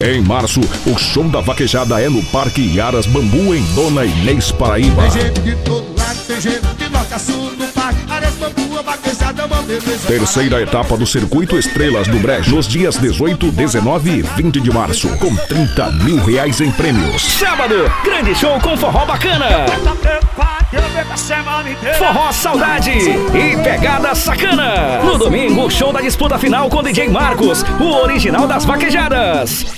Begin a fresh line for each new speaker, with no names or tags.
Em março, o show da vaquejada é no Parque Iaras Bambu, em Dona Inês Paraíba.
Tem gente de todo lado, tem gente de norte a sul do parque. Iaras bambu, vaquejada, é uma beleza.
Terceira etapa do Circuito Estrelas do Brejo, nos dias 18, 19 e 20 de março, com 30 mil reais em prêmios.
Sábado, grande show com forró bacana. Forró Saudade e Pegada Sacana. No domingo, show da disputa final com DJ Marcos, o original das vaquejadas.